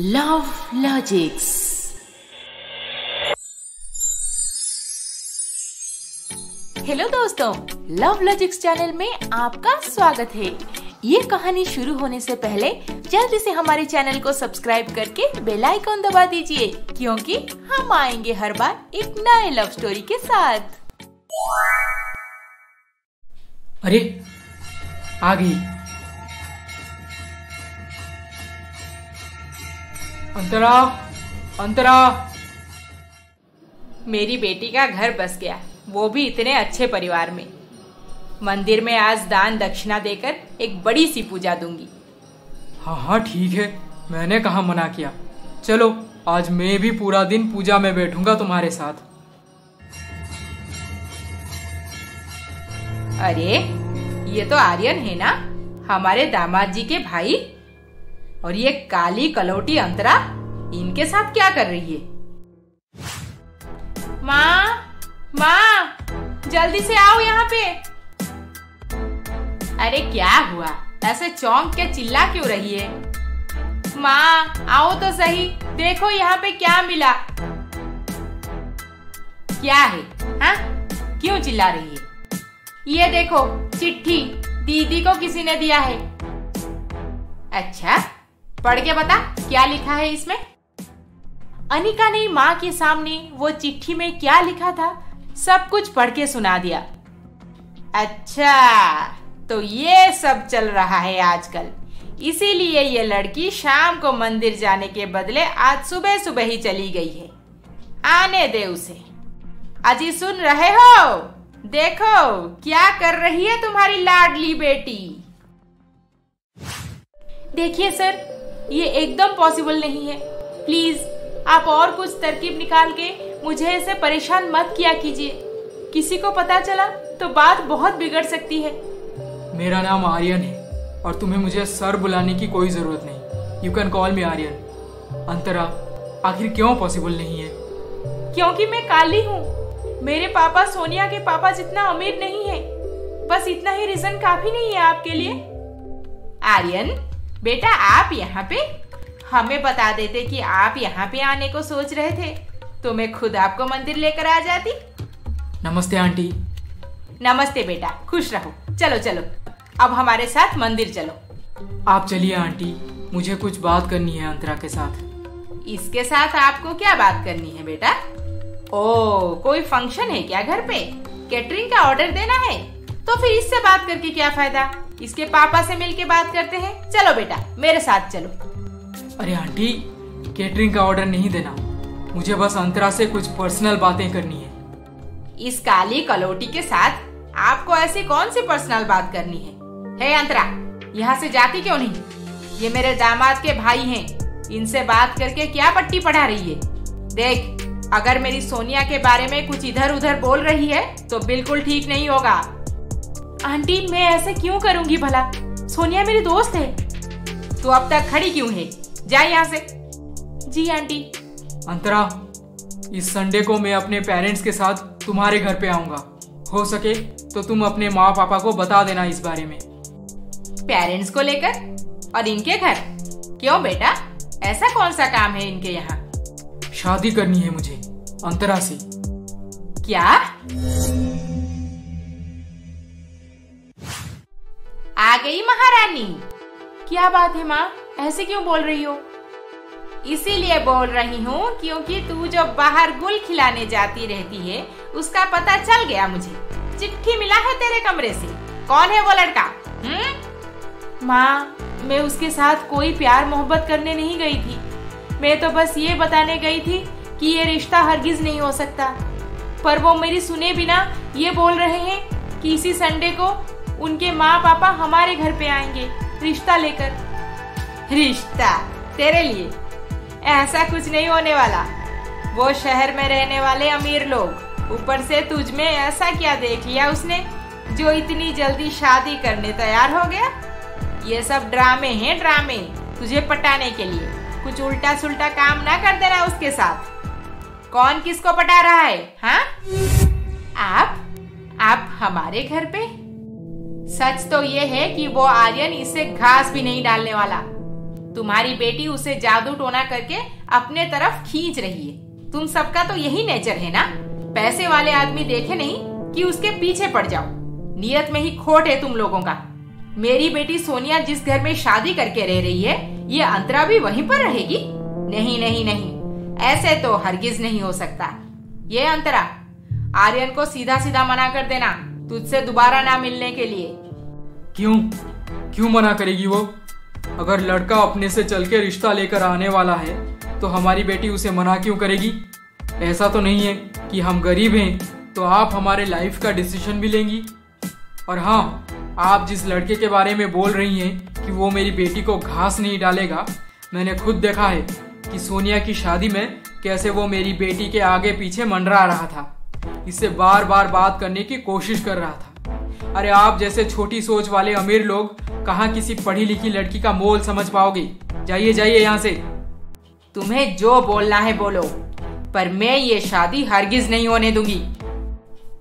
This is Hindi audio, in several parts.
Love Logics. हेलो दोस्तों लव लॉजिक्स चैनल में आपका स्वागत है। ये कहानी शुरू होने से पहले जल्दी से हमारे चैनल को सब्सक्राइब करके बेल आइकॉन दबा दीजिए क्योंकि हम आएँगे हर बार एक नए लव स्टोरी के साथ। अरे आ गई। अंतरा अंतरा। मेरी बेटी का घर बस गया वो भी इतने अच्छे परिवार में। मंदिर में आज दान दक्षिणा देकर एक बड़ी सी पूजा दूँगी। हाँ हाँ ठीक है मैंने कहा मना किया। चलो आज मैं भी पूरा दिन पूजा में बैठूँगा तुम्हारे साथ। अरे ये तो आर्यन है ना? हमारे दामाद जी के भाई और ये काली कलौटी अंतरा इनके साथ क्या कर रही है? माँ माँ, जल्दी से आओ यहाँ पे। अरे क्या हुआ? ऐसे चौंक के चिल्ला क्यों रही है? माँ, आओ तो सही, देखो यहाँ पे क्या मिला। क्या है? हाँ? क्यों चिल्ला रही है? ये देखो, चिट्ठी, दीदी को किसी ने दिया है। अच्छा पढ़ के बता, क्या लिखा है इसमें? अनिका ने माँ के सामने वो चिट्ठी में क्या लिखा था, सब कुछ पढ़ के सुना दिया। अच्छा तो ये सब चल रहा है आजकल। इसीलिए ये लड़की शाम को मंदिर जाने के बदले आज सुबह सुबह ही चली गई है। आने दे उसे। अजी, सुन रहे हो? देखो, क्या कर रही है तुम्हारी लाडली बेटी? देखिए सर ये एकदम पॉसिबल नहीं है। प्लीज़ आप और कुछ तरकीब निकाल के मुझे ऐसे परेशान मत किया कीजिए। किसी को पता चला तो बात बहुत बिगड़ सकती है। मेरा नाम आर्यन है और तुम्हें मुझे सर बुलाने की कोई ज़रूरत नहीं। You can call me Aryan. Antara आखिर क्यों पॉसिबल नहीं है? क्योंकि मैं काली हूँ। मेरे पापा सोनिया के पापा जितना अमीर नहीं है। बस इतना ही रीजन काफ़ी नहीं है आपके लिए। आर्यन बेटा आप यहाँ पे हमें बता देते कि आप यहाँ पे आने को सोच रहे थे। तो मैं खुद आपको मंदिर लेकर आ जाती। नमस्ते आंटी। नमस्ते बेटा खुश रहो। चलो चलो। अब हमारे साथ मंदिर चलो। आप चलिए आंटी। मुझे कुछ बात करनी है अंतरा के साथ। इसके साथ आपको क्या बात करनी है बेटा? ओ कोई फ़ंक्शन है क्या घर पे? कैटरिंग का ऑर्डर देना है? तो फिर इससे बात करके क्या फ़ायदा? इसके पापा से मिलके बात करते हैं। चलो बेटा मेरे साथ चलो। अरे आंटी केटरिंग का ऑर्डर नहीं देना। मुझे बस अंतरा से कुछ पर्सनल बातें करनी है। इस काली कलोटी के साथ आपको ऐसी कौन सी पर्सनल बात करनी है? हे अंतरा यहाँ से जाती क्यों नहीं? ये मेरे दामाद के भाई हैं। इनसे बात करके क्या पट्टी पढ़ा रही है? देख अगर मेरी सोनिया के बारे में कुछ इधर उधर बोल रही है तो बिल्कुल ठीक नहीं होगा। आंटी मैं ऐसे क्यों करूँगी भला? सोनिया मेरी दोस्त है। तू अब तक खड़ी क्यों है? जा यहाँ से। जी आंटी। अंतरा इस संडे को मैं अपने पेरेंट्स के साथ तुम्हारे घर पे आऊँगा। हो सके तो तुम अपने माँ पापा को बता देना इस बारे में। पेरेंट्स को लेकर? और इनके घर? क्यों बेटा? ऐसा कौन सा काम है इनके यहाँ? शादी करनी है मुझे अंतरा से। क्या? क्या बात है माँ? ऐसे क्यों बोल रही हो? इसीलिए बोल रही हूँ क्योंकि तू जो बाहर गुल खिलाने जाती रहती है, उसका पता चल गया मुझे। चिट्ठी मिला है तेरे कमरे से। कौन है वो लड़का? हम्म? माँ, मैं उसके साथ कोई प्यार मोहब्बत करने नहीं गई थी। मैं तो बस ये बताने गई थी कि ये रिश्ता हरगिज नहीं हो सकता। पर वो मेरी सुने बिना ये बोल रहे हैं कि इसी संडे को उनके माँ पापा हमारे घर पे आएँगे। रिश्ता लेकर। रिश्ता तेरे लिए। ऐसा कुछ नहीं होने वाला। वो शहर में रहने वाले अमीर लोग। ऊपर से तुझ में ऐसा क्या देख लिया उसने, जो इतनी जल्दी शादी करने तैयार हो गया? ये सब ड्रामे हैं ड्रामे, तुझे पटाने के लिए। कुछ उल्टा सुल्टा काम ना कर देना उसके साथ। कौन किसको पटा रहा है हाँ? आप? आप हमारे घर पे? सच तो ये है कि वो आर्यन इसे घास भी नहीं डालने वाला। तुम्हारी बेटी उसे जादू टोना करके अपने तरफ़ खींच रही है। तुम सबका तो यही नेचर है ना? पैसे वाले आदमी देखे नहीं कि उसके पीछे पड़ जाओ। नियत में ही खोट है तुम लोगों का। मेरी बेटी सोनिया जिस घर में शादी करके रह रही है, ये अंतरा भी वहीं पर रहेगी? नहीं नहीं नहीं। ऐसे तो हरगिज नहीं हो सकता। ये अंतरा, आर्यन को सीधा सीधा मना कर देना। तुझसे दोबारा ना मिलने के लिए। क्यों? क्यों मना करेगी वो? अगर लड़का अपने से चल के रिश्ता लेकर आने वाला है तो हमारी बेटी उसे मना क्यों करेगी? ऐसा तो नहीं है कि हम गरीब हैं तो आप हमारे लाइफ का डिसीज़न भी लेंगी। और हाँ आप जिस लड़के के बारे में बोल रही हैं कि वो मेरी बेटी को घास नहीं डालेगा, मैंने खुद देखा है कि सोनिया की शादी में कैसे वो मेरी बेटी के आगे पीछे मंडरा रहा था। इससे बार बार बात करने की कोशिश कर रहा था। अरे आप जैसे छोटी सोच वाले अमीर लोग कहाँ किसी पढ़ी लिखी लड़की का मोल समझ पाओगे? जाइए जाइए यहाँ से। तुम्हें जो बोलना है बोलो पर मैं ये शादी हरगिज नहीं होने दूँगी।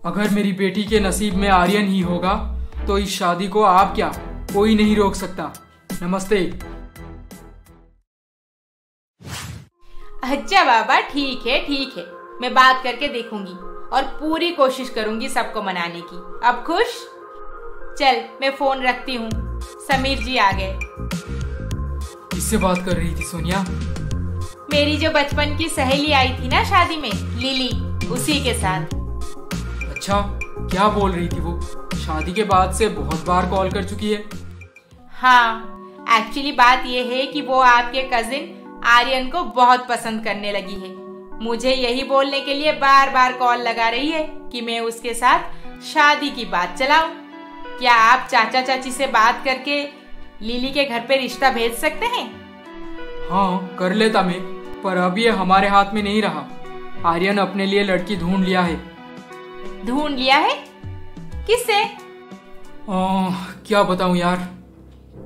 अगर मेरी बेटी के नसीब में आर्यन ही होगा तो इस शादी को आप क्या कोई नहीं रोक सकता। नमस्ते। अच्छा बाबा ठीक है ठीक है। मैं बात करके देखूँगी। और पूरी कोशिश करूँगी सबको मनाने की। अब खुश? चल मैं फ़ोन रखती हूँ। समीर जी आ गए। किससे बात कर रही थी सोनिया? मेरी जो बचपन की सहेली आई थी ना शादी में लिली उसी के साथ। अच्छा क्या बोल रही थी वो? शादी के बाद से बहुत बार कॉल कर चुकी है। हाँ एक्चुअली बात ये है कि वो आपके कजिन आर्यन को बहुत पसंद करने लगी है। मुझे यही बोलने के लिए बार बार कॉल लगा रही है कि मैं उसके साथ शादी की बात चलाऊं। क्या आप चाचा चाची से बात करके लिली के घर पे रिश्ता भेज सकते हैं? हाँ कर लेता मैं पर अब ये हमारे हाथ में नहीं रहा। आर्यन अपने लिए लड़की ढूंढ लिया है। ढूंढ लिया है? किससे? क्या बताऊँ यार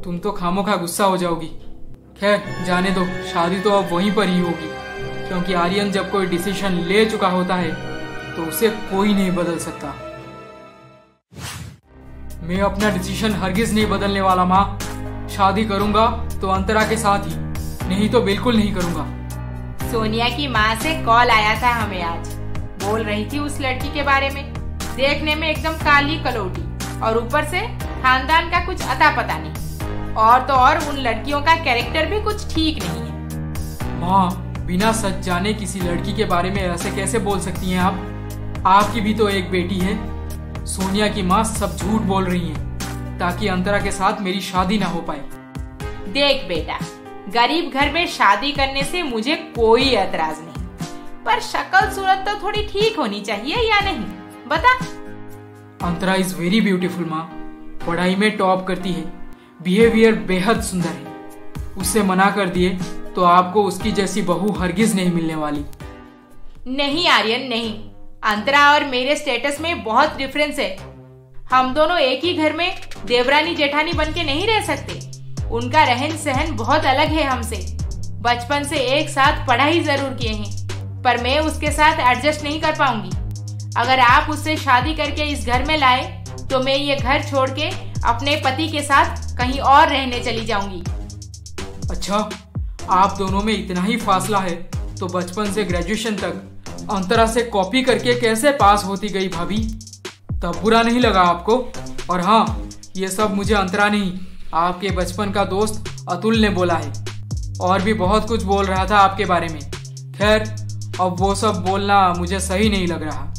तुम तो खामो खा गुस्सा हो जाओगी। खैर जाने दो शादी तो अब वहीं पर ही होगी। क्योंकि आर्यन जब कोई डिसीज़न ले चुका होता है तो उसे कोई नहीं बदल सकता। मैं अपना डिसीज़न हरगिज नहीं बदलने वाला माँ। शादी करूँगा तो अंतरा के साथ ही नहीं तो बिल्कुल नहीं करूँगा। सोनिया की माँ से कॉल आया था हमें आज। बोल रही थी उस लड़की के बारे में। देखने में एकदम काली कलौटी और ऊपर से खानदान का कुछ अता पता नहीं। और तो और उन लड़कियों का कैरेक्टर भी कुछ ठीक नहीं है। माँ बिना सच जाने किसी लड़की के बारे में ऐसे कैसे बोल सकती हैं आप? आपकी भी तो एक बेटी है। सोनिया की माँ सब झूठ बोल रही हैं ताकि अंतरा के साथ मेरी शादी ना हो पाए। देख बेटा गरीब घर में शादी करने से मुझे कोई एतराज़ नहीं। पर शक्ल सूरत तो थोड़ी ठीक होनी चाहिए या नहीं? बता। अंतरा इज़ वेरी ब्यूटीफुल माँ। पढ़ाई में टॉप करती है। बिहेवियर बेहद सुंदर है। उसे मना कर दिए तो आपको उसकी जैसी बहू हरगिज नहीं मिलने वाली। नहीं आर्यन नहीं। अंतरा और मेरे स्टेटस में बहुत डिफरेंस है। हम दोनों एक ही घर में देवरानी जेठानी बन के नहीं रह सकते। उनका रहन सहन बहुत अलग है हमसे। बचपन से एक साथ पढ़ाई ज़रूर किए हैं पर मैं उसके साथ एडजस्ट नहीं कर पाऊँगी। अगर आप उससे शादी करके इस घर में लाए तो मैं ये घर छोड़ के अपने पति के साथ कहीं और रहने चली जाऊँगी। अच्छा आप दोनों में इतना ही फासला है तो बचपन से ग्रेजुएशन तक अंतरा से कॉपी करके कैसे पास होती गई भाभी? तब बुरा नहीं लगा आपको? और हाँ ये सब मुझे अंतरा नहीं, आपके बचपन का दोस्त अतुल ने बोला है। और भी बहुत कुछ बोल रहा था आपके बारे में। खैर, अब वो सब बोलना मुझे सही नहीं लग रहा।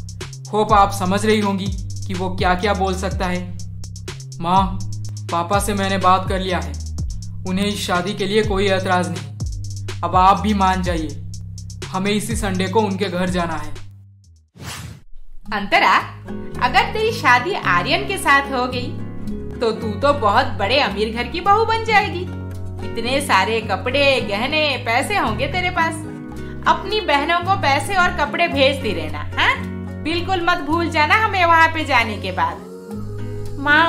होप आप समझ रही होंगी कि वो क्या क्या बोल सकता है। माँ, पापा से मैंने बात कर लिया है। उन्हें इस शादी के लिए कोई एतराज़ नहीं। अब आप भी मान जाइए। हमें इसी संडे को उनके घर जाना है। अंतरा, अगर तेरी शादी आर्यन के साथ हो गई तो तू तो बहुत बड़े अमीर घर की बहू बन जाएगी। इतने सारे कपड़े, गहने, पैसे होंगे तेरे पास। अपनी बहनों को पैसे और कपड़े भेजती रहना हाँ? बिल्कुल मत भूल जाना हमें वहाँ पे जाने के बाद। माँ,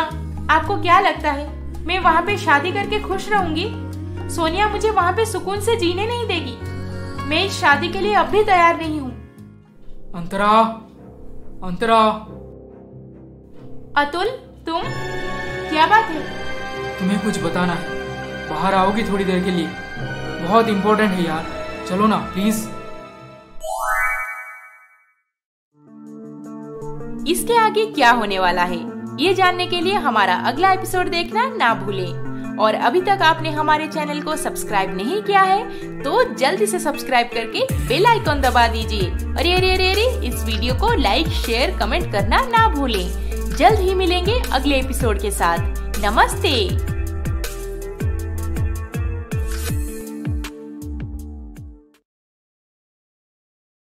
आपको क्या लगता है? मैं वहाँ पे शादी करके खुश रहूँगी? सोनिया मुझे वहाँ पे सुकून से जीने नहीं देगी। मैं इस शादी के लिए अब भी तैयार नहीं हूँ। अंतरा अंतरा। अतुल तुम? क्या बात है? तुम्हें कुछ बताना है। बाहर आओगी थोड़ी देर के लिए। बहुत इम्पोर्टेंट है यार। चलो ना प्लीज़ इसके आगे क्या होने वाला है ये जानने के लिए हमारा अगला एपिसोड देखना ना भूलें। और अभी तक आपने हमारे चैनल को सब्सक्राइब नहीं किया है तो जल्दी से सब्सक्राइब करके बेल आइकॉन दबा दीजिए। अरे अरे अरे अरे, इस वीडियो को लाइक शेयर कमेंट करना ना भूलें। जल्द ही मिलेंगे अगले एपिसोड के साथ। नमस्ते।